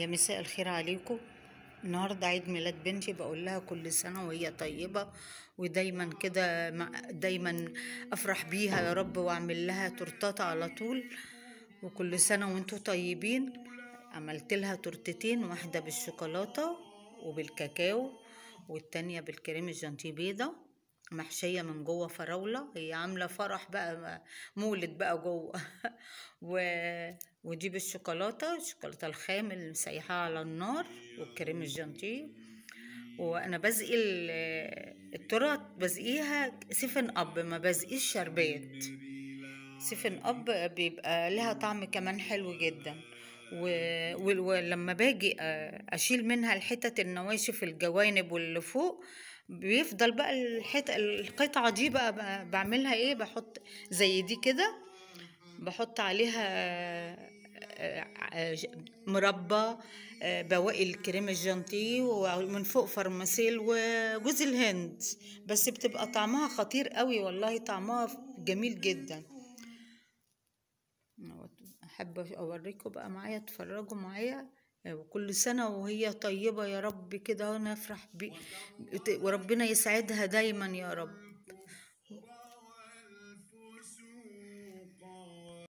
يا مساء الخير عليكم. النهارده عيد ميلاد بنتي بقول لها كل سنة وهي طيبة ودايما كده دايما أفرح بيها يا رب وأعمل لها تورتات على طول. وكل سنة وانتوا طيبين. عملت لها تورتتين واحدة بالشوكولاتة وبالكاكاو والتانية بالكريم الجانتيه بيضة. محشية من جوه فراولة هي عاملة فرح بقى مولد بقى جوه. و... ودي بالشوكولاتة الشوكولاتة الخام اللي مسيحاها على النار وال crème chantilly وأنا بسقي ال- التورت بسقيها سيفن أب ما بسقيش شربات. سيفن أب بيبقى لها طعم كمان حلو جدا. ولما باجي أشيل منها الحتت النواشف الجوانب واللي فوق بيفضل بقى الحت... القطعة دي بقى, بعملها إيه بحط زي دي كده بحط عليها آه، مربى آه، بواقي الكريم الجانتيه ومن فوق فرماسيل وجوز الهند. بس بتبقى طعمها خطير قوي والله طعمها جميل جدا. أحب اوريكم بقى معايا تفرجوا معايا. وكل سنة وهي طيبة يا رب كده وأنا افرح بي وربنا يسعدها دايما يا رب.